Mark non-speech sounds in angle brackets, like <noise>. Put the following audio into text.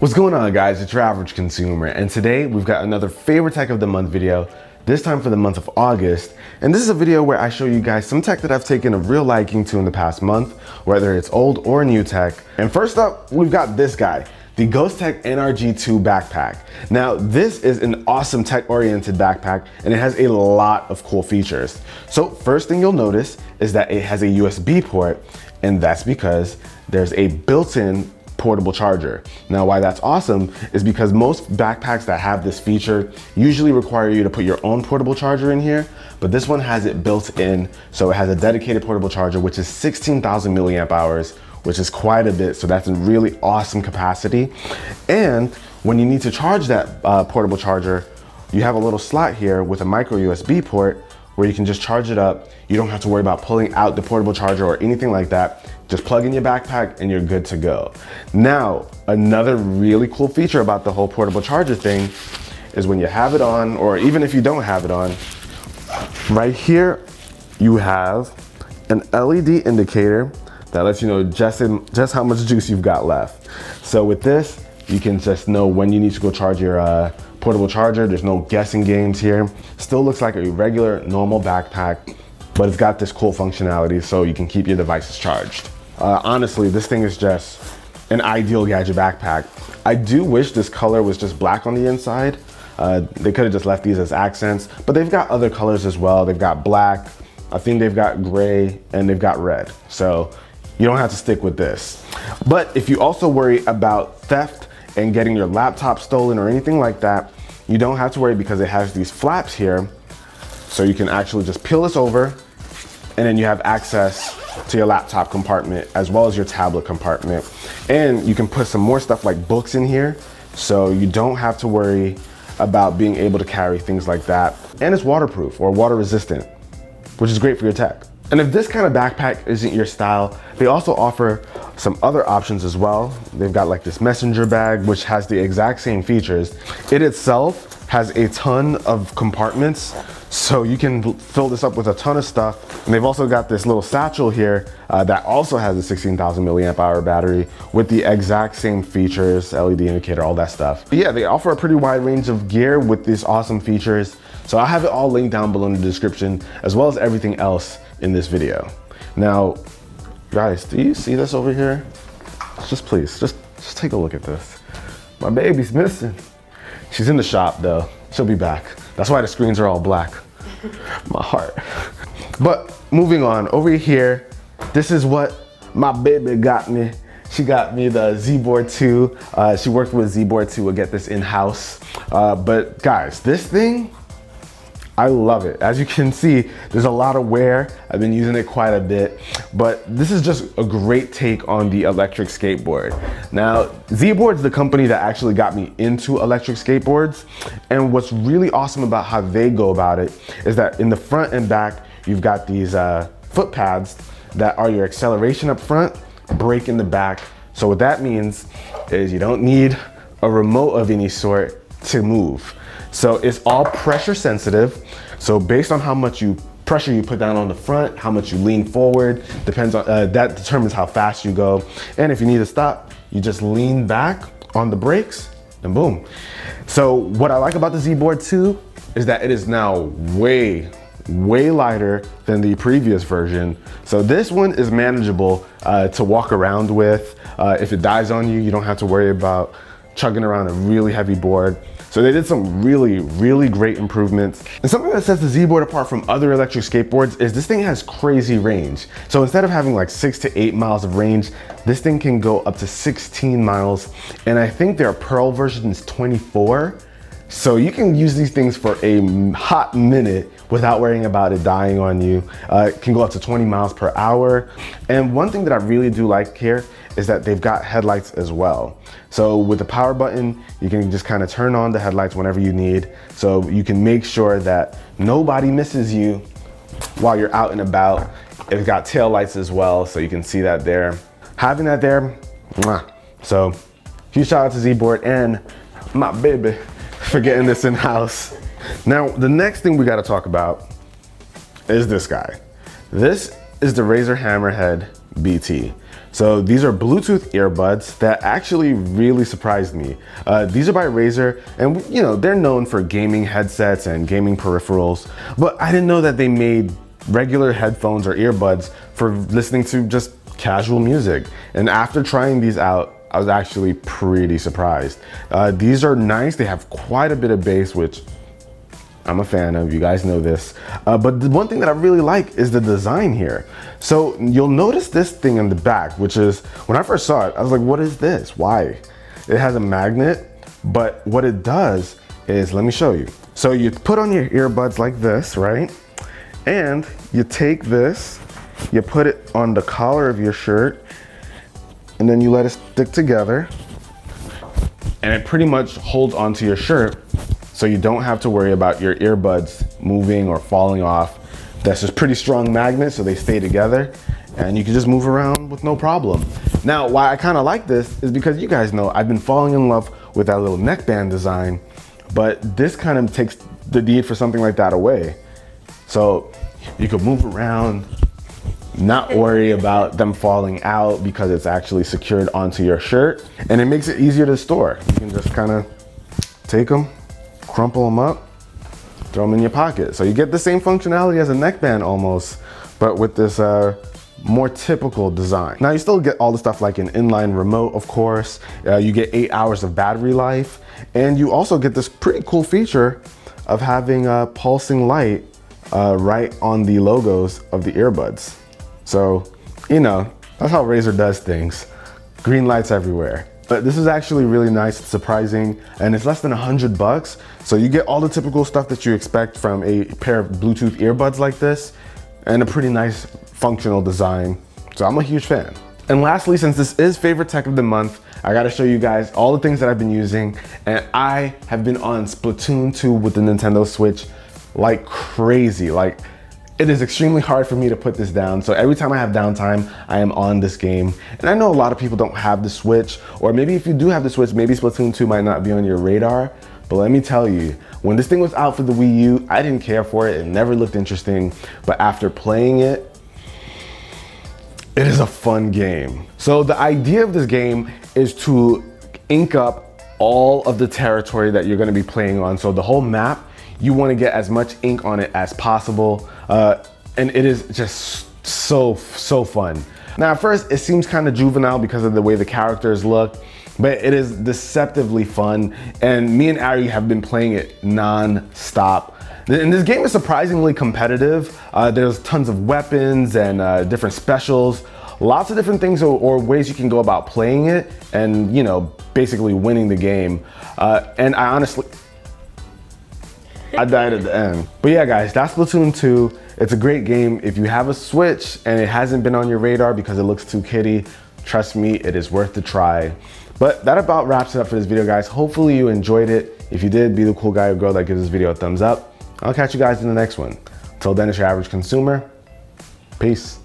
What's going on guys, it's your average consumer and today we've got another favorite tech of the month video, this time for the month of August. And this is a video where I show you guys some tech that I've taken a real liking to in the past month, whether it's old or new tech. And first up, we've got this guy, the Ghostek NRG2 backpack. Now this is an awesome tech oriented backpack and it has a lot of cool features. So first thing you'll notice is that it has a USB port and that's because there's a built-in portable charger. Now why that's awesome is because most backpacks that have this feature usually require you to put your own portable charger in here, but this one has it built in. So it has a dedicated portable charger, which is 16,000 milliamp hours, which is quite a bit. So that's a really awesome capacity. And when you need to charge that uh, portable charger, you have a little slot here with a micro USB port where you can just charge it up. You don't have to worry about pulling out the portable charger or anything like that. Just plug in your backpack and you're good to go. Now, another really cool feature about the whole portable charger thing is when you have it on, or even if you don't have it on, right here, you have an LED indicator that lets you know just, in, just how much juice you've got left. So with this, you can just know when you need to go charge your uh, portable charger. There's no guessing games here. Still looks like a regular normal backpack, but it's got this cool functionality so you can keep your devices charged. Uh, honestly, this thing is just an ideal gadget backpack. I do wish this color was just black on the inside. Uh, they could have just left these as accents, but they've got other colors as well. They've got black, I think they've got gray, and they've got red. So you don't have to stick with this. But if you also worry about theft and getting your laptop stolen or anything like that, you don't have to worry because it has these flaps here. So you can actually just peel this over and then you have access to your laptop compartment as well as your tablet compartment. And you can put some more stuff like books in here so you don't have to worry about being able to carry things like that. And it's waterproof or water resistant, which is great for your tech. And if this kind of backpack isn't your style, they also offer some other options as well. They've got like this messenger bag, which has the exact same features. It itself has a ton of compartments so you can fill this up with a ton of stuff. And they've also got this little satchel here uh, that also has a 16,000 milliamp hour battery with the exact same features, LED indicator, all that stuff. But yeah, they offer a pretty wide range of gear with these awesome features. So I'll have it all linked down below in the description, as well as everything else in this video. Now, guys, do you see this over here? Just please, just, just take a look at this. My baby's missing. She's in the shop though. She'll be back. That's why the screens are all black. <laughs> My heart. But moving on, over here, this is what my baby got me. She got me the Z-Board 2. Uh, she worked with Z-Board 2 to get this in-house. Uh, but guys, this thing, I love it. As you can see, there's a lot of wear. I've been using it quite a bit, but this is just a great take on the electric skateboard. Now, Z-Board's the company that actually got me into electric skateboards. And what's really awesome about how they go about it is that in the front and back, you've got these uh, foot pads that are your acceleration up front, brake in the back. So what that means is you don't need a remote of any sort to move. So it's all pressure sensitive. So based on how much you pressure you put down on the front, how much you lean forward, depends on, uh, that determines how fast you go. And if you need to stop, you just lean back on the brakes and boom. So what I like about the Z-Board 2 is that it is now way, way lighter than the previous version. So this one is manageable uh, to walk around with. Uh, if it dies on you, you don't have to worry about chugging around a really heavy board. So they did some really, really great improvements. And something that sets the Z-Board apart from other electric skateboards is this thing has crazy range. So instead of having like six to eight miles of range, this thing can go up to 16 miles. And I think their Pearl version is 24. So you can use these things for a hot minute without worrying about it dying on you. Uh, it can go up to 20 miles per hour. And one thing that I really do like here is that they've got headlights as well. So with the power button, you can just kind of turn on the headlights whenever you need. So you can make sure that nobody misses you while you're out and about. It's got tail lights as well, so you can see that there. Having that there, mwah. so huge shout out to Z-Board and my baby for getting this in-house. Now, the next thing we gotta talk about is this guy. This is the Razer Hammerhead BT. So these are Bluetooth earbuds that actually really surprised me. Uh, these are by Razer and you know, they're known for gaming headsets and gaming peripherals, but I didn't know that they made regular headphones or earbuds for listening to just casual music. And after trying these out, I was actually pretty surprised. Uh, these are nice. They have quite a bit of bass, which I'm a fan of, you guys know this. Uh, but the one thing that I really like is the design here. So you'll notice this thing in the back, which is, when I first saw it, I was like, what is this? Why? It has a magnet, but what it does is, let me show you. So you put on your earbuds like this, right? And you take this, you put it on the collar of your shirt, and then you let it stick together, and it pretty much holds onto your shirt so you don't have to worry about your earbuds moving or falling off. That's just pretty strong magnet so they stay together and you can just move around with no problem. Now, why I kind of like this is because you guys know I've been falling in love with that little neckband design, but this kind of takes the need for something like that away. So you could move around, not worry about them falling out because it's actually secured onto your shirt and it makes it easier to store. You can just kind of take them, crumple them up, throw them in your pocket. So you get the same functionality as a neckband almost, but with this uh, more typical design. Now you still get all the stuff like an inline remote, of course. Uh, you get eight hours of battery life, and you also get this pretty cool feature of having a pulsing light uh, right on the logos of the earbuds. So, you know, that's how Razer does things. Green lights everywhere. But this is actually really nice, surprising, and it's less than a hundred bucks. So you get all the typical stuff that you expect from a pair of Bluetooth earbuds like this, and a pretty nice functional design. So I'm a huge fan. And lastly, since this is favorite tech of the month, I gotta show you guys all the things that I've been using. And I have been on Splatoon 2 with the Nintendo Switch like crazy. Like it is extremely hard for me to put this down. So every time I have downtime, I am on this game. And I know a lot of people don't have the Switch, or maybe if you do have the Switch, maybe Splatoon 2 might not be on your radar. But let me tell you, when this thing was out for the Wii U, I didn't care for it. It never looked interesting. But after playing it, it is a fun game. So the idea of this game is to ink up all of the territory that you're gonna be playing on. So the whole map, you wanna get as much ink on it as possible. Uh, and it is just so, so fun. Now at first it seems kind of juvenile because of the way the characters look, but it is deceptively fun. And me and Ari have been playing it non-stop. And this game is surprisingly competitive. Uh, there's tons of weapons and uh, different specials, lots of different things or, or, ways you can go about playing it and, you know, basically winning the game. Uh, and I honestly, I died at the end. But yeah, guys, that's Splatoon 2. It's a great game. If you have a Switch and it hasn't been on your radar because it looks too kitty, trust me, it is worth the try. But that about wraps it up for this video, guys. Hopefully you enjoyed it. If you did, be the cool guy or girl that gives this video a thumbs up. I'll catch you guys in the next one. Till then, it's your average consumer. Peace.